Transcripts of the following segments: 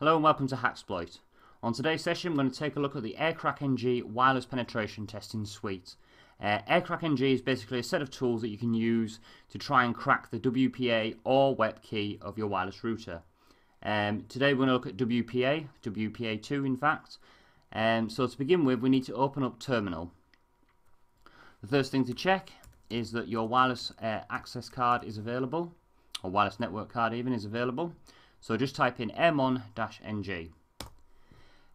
Hello and welcome to Hacksploit. On today's session we're going to take a look at the AirCrack-NG wireless penetration testing suite. Uh, AirCrack-NG is basically a set of tools that you can use to try and crack the WPA or WEP key of your wireless router. Um, today we're going to look at WPA, WPA2 in fact. Um, so to begin with we need to open up Terminal. The first thing to check is that your wireless uh, access card is available, or wireless network card even is available. So just type in airmon-ng.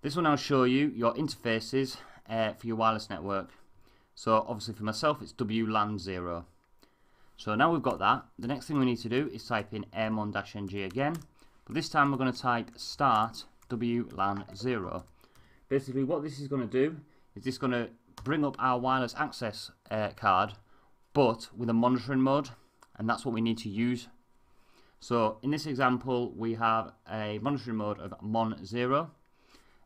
This will now show you your interfaces uh, for your wireless network. So obviously for myself it's WLAN 0. So now we've got that, the next thing we need to do is type in airmon-ng again. But this time we're going to type start WLAN 0. Basically what this is going to do is this going to bring up our wireless access uh, card but with a monitoring mode and that's what we need to use so in this example we have a monitoring mode of mon 0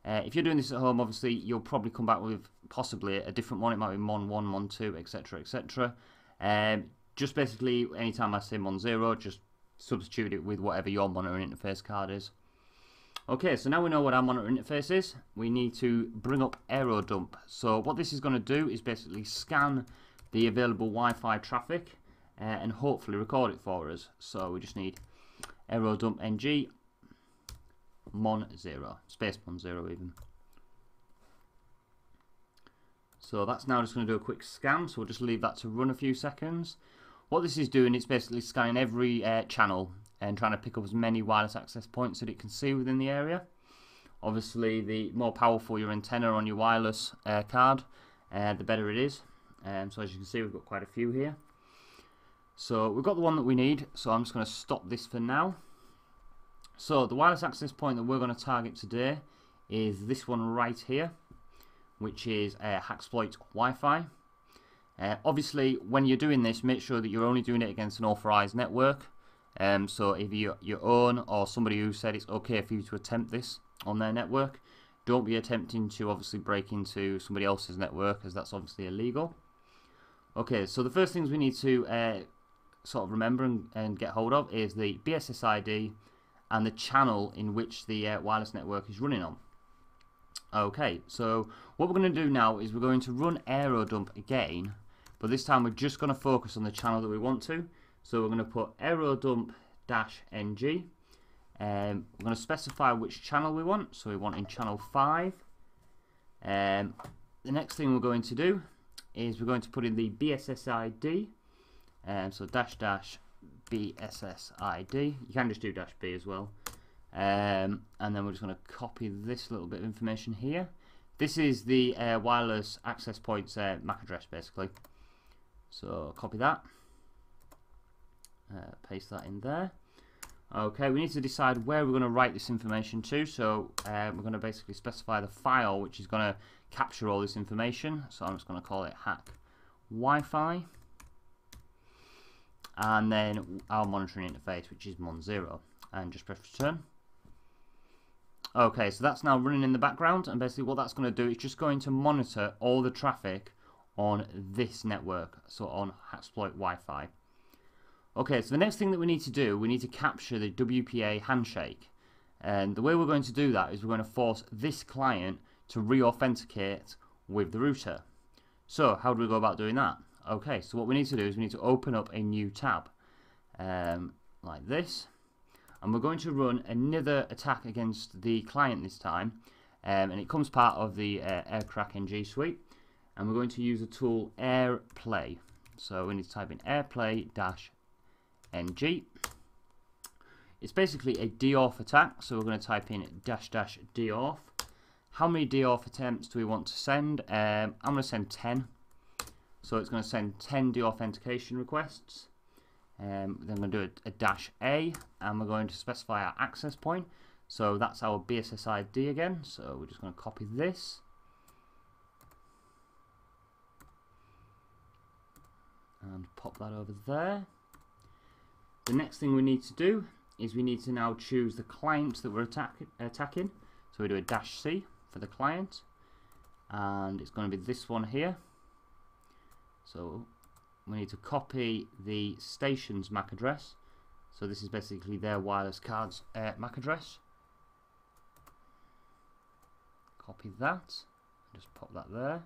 uh, if you're doing this at home obviously you'll probably come back with possibly a different one it might be mon 1 mon 2 etc etc um, just basically anytime I say mon 0 just substitute it with whatever your monitoring interface card is Okay, so now we know what our monitor interface is. We need to bring up AeroDump. So what this is going to do is basically scan the available Wi-Fi traffic uh, and hopefully record it for us. So we just need AeroDump ng mon 0, space mon 0 even. So that's now just going to do a quick scan, so we'll just leave that to run a few seconds. What this is doing is basically scanning every uh, channel and trying to pick up as many wireless access points that it can see within the area. Obviously, the more powerful your antenna on your wireless uh, card, uh, the better it is. Um, so as you can see, we've got quite a few here. So we've got the one that we need, so I'm just going to stop this for now. So the wireless access point that we're going to target today is this one right here, which is a Hacksploit Wi-Fi. Uh, obviously, when you're doing this, make sure that you're only doing it against an authorized network. Um, so if you your own or somebody who said it's okay for you to attempt this on their network, don't be attempting to obviously break into somebody else's network as that's obviously illegal. Okay, so the first things we need to uh, sort of remember and, and, get hold of is the BSS ID and the channel in which the uh, wireless network is running on. Okay, so what we're going to do now is we're going to run AeroDump again, but this time we're just going to focus on the channel that we want to. So we're going to put aerodump-ng. Um, we're going to specify which channel we want. So we want in channel 5. Um, the next thing we're going to do is we're going to put in the BSS ID. Um, so dash dash BSS ID. You can just do dash B as well. Um, and then we're just going to copy this little bit of information here. This is the uh, wireless access points uh, MAC address basically. So copy that. Uh, paste that in there. Okay, we need to decide where we're going to write this information to. So uh, we're going to basically specify the file which is going to capture all this information. So I'm just going to call it hack Wi-Fi. And then our monitoring interface, which is mon0. And just press return. Okay, so that's now running in the background. And basically what that's going to do is just going to monitor all the traffic on this network. So on exploit Wi-Fi. Okay, so the next thing that we need to do, we need to capture the WPA handshake. And the way we're going to do that is we're going to force this client to re-authenticate with the router. So how do we go about doing that? Okay, so what we need to do is we need to open up a new tab um, like this. And we're going to run another attack against the client this time. Um, and it comes part of the uh, AirCrack-NG suite. And we're going to use the tool AirPlay. So we need to type in AirPlay dash ng. It's basically a DORF attack, so we're going to type in dash dash DORF. How many DORF attempts do we want to send? Um, I'm going to send 10. So it's going to send 10 de-authentication requests. Um, then we're going to do a, a, dash A, and we're going to specify our access point. So that's our BSS ID again. So we're just going to copy this. And pop that over there. The next thing we need to do is we need to now choose the client that we're attack attacking. So we do a dash C for the client and it's going to be this one here. So we need to copy the station's MAC address. So this is basically their wireless card's uh, MAC address. copy that, just pop that there.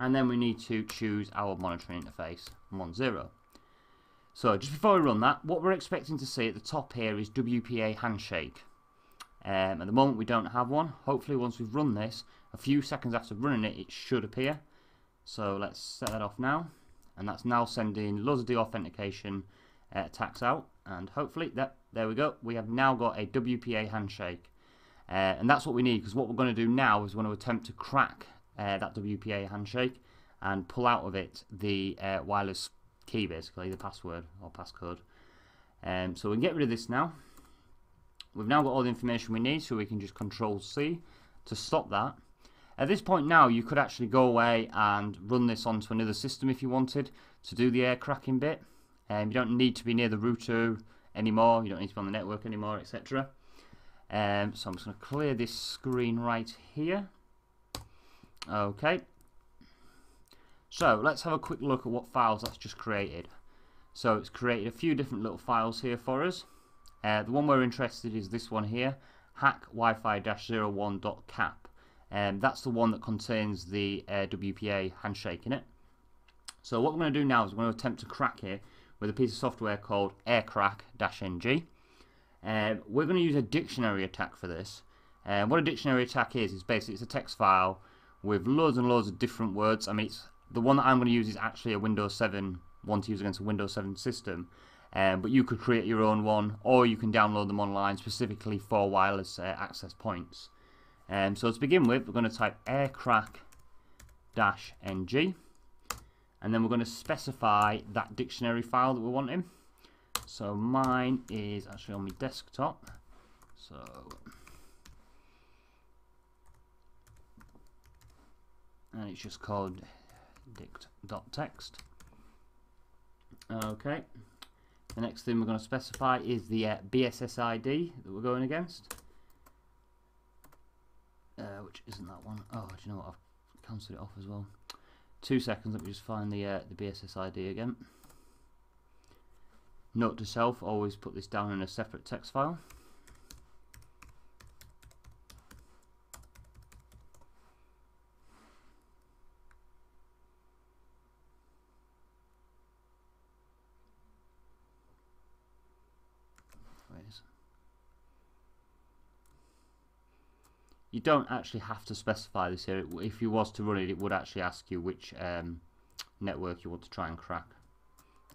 And then we need to choose our monitoring interface, 10. So just before we run that, what we're expecting to see at the top here is WPA handshake. Um, at the moment we don't have one. Hopefully once we've run this, a few seconds after running it, it should appear. So let's set that off now. And that's now sending loads of deauthentication uh, attacks out. And hopefully, that there we go. We have now got a WPA handshake. Uh, and that's what we need because what we're going to do now is we're going to attempt to crack uh, that WPA handshake and pull out of it the uh, wireless key basically, the password or passcode. Um, so we can get rid of this now. We've now got all the information we need so we can just control C to stop that. At this point now you could actually go away and run this onto another system if you wanted to do the air cracking bit. Um, you don't need to be near the router anymore, you don't need to be on the network anymore, etc. Um, so I'm just going to clear this screen right here. Okay. So let's have a quick look at what files that's just created. So it's created a few different little files here for us. Uh, the one we're interested in is this one here, hack wi-fi-01.cap. Um, that's the one that contains the uh, WPA handshake in it. So what we're going to do now is we're going to attempt to crack it with a piece of software called aircrack-ng. Uh, we're going to use a dictionary attack for this. Uh, what a dictionary attack is, is basically it's a text file with loads and loads of different words. I mean, the one that I'm going to use is actually a Windows 7 one to use against a Windows 7 system. Um, but you could create your own one, or you can download them online specifically for wireless uh, access points. Um, so to begin with, we're going to type aircrack-ng, and then we're going to specify that dictionary file that we're wanting. So mine is actually on my desktop. So and it's just called dict.txt. Okay. The next thing we're going to specify is the uh, BSSID that we're going against. Isn't that one. Oh, do you know what? I've cancelled it off as well. Two seconds, let me just find the, uh, the BSSID again. Note to self, always put this down in a separate text file. You don't actually have to specify this here. If you was to run it, it would actually ask you which um, network you want to try and crack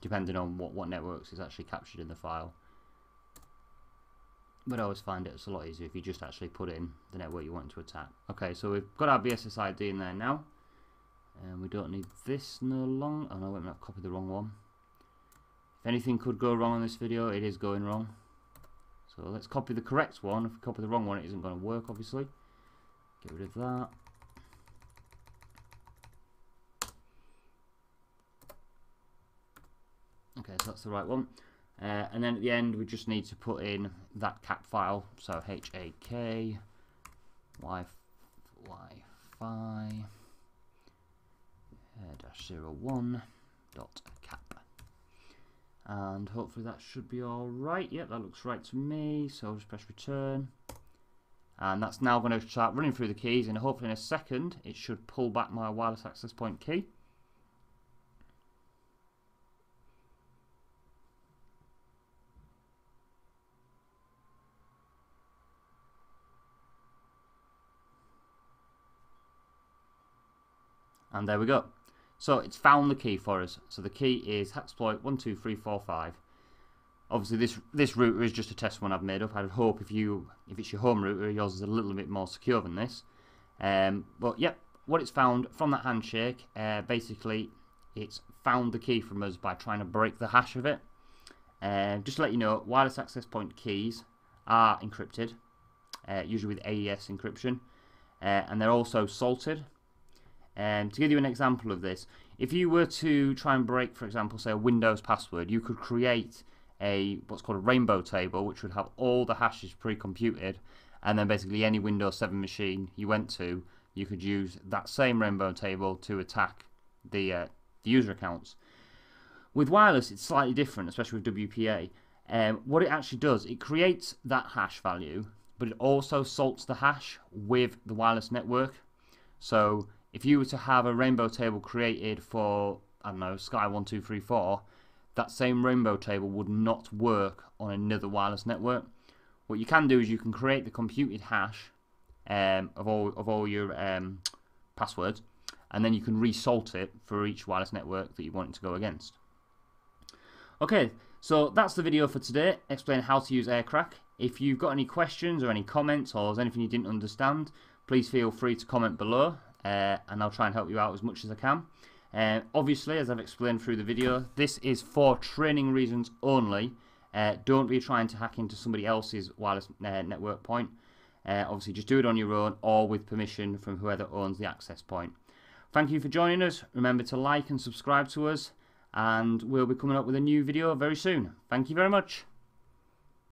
depending on what, what networks is actually captured in the file. But I always find it, it's a lot easier if you just actually put in the network you want to attack. Okay, so we've got our BSSID in there now. And we don't need this no longer. Oh no, wait minute, copied the wrong one. If anything could go wrong in this video, it is going wrong. So let's copy the correct one. If we copy the wrong one, it isn't going to work, obviously. Get rid of that. Okay, so that's the right one. Uh, and then at the end, we just need to put in that cap file. So HAK, Wi Wi-Fi, uh, dash zero one dot cap. And hopefully that should be all right. Yep, that looks right to me. So just press return. And that's now going to start running through the keys. And hopefully in a second, it should pull back my wireless access point key. And there we go. So it's found the key for us. So the key is Hacksploit12345. Obviously this this router is just a test one I've made up. I'd hope if you if it's your home router, yours is a little bit more secure than this. Um, but yep, what it's found from that handshake, uh, basically it's found the key from us by trying to break the hash of it. Uh, just to let you know, wireless access point keys are encrypted, uh, usually with AES encryption, uh, and they're also salted. Um, to give you an example of this, if you were to try and break, for example, say a Windows password, you could create a what's called a rainbow table, which would have all the hashes pre-computed, and then basically any Windows 7 machine you went to, you could use that same rainbow table to attack the, uh, the user accounts. With wireless, it's slightly different, especially with WPA. Um, what it actually does, it creates that hash value, but it also salts the hash with the wireless network. So if you were to have a rainbow table created for, I don't know, Sky1234, that same rainbow table would not work on another wireless network. What you can do is you can create the computed hash um, of all of all your um, passwords, and then you can resalt it for each wireless network that you want it to go against. Okay, so that's the video for today, explain how to use AirCrack. If you've got any questions or any comments or there's anything you didn't understand, please feel free to comment below uh, and I'll try and help you out as much as I can. Uh, obviously, as I've explained through the video, this is for training reasons only. Uh, don't be trying to hack into somebody else's wireless uh, network point. Uh, obviously, just do it on your own or with permission from whoever owns the access point. Thank you for joining us. Remember to like and subscribe to us, and we'll be coming up with a new video very soon. Thank you very much.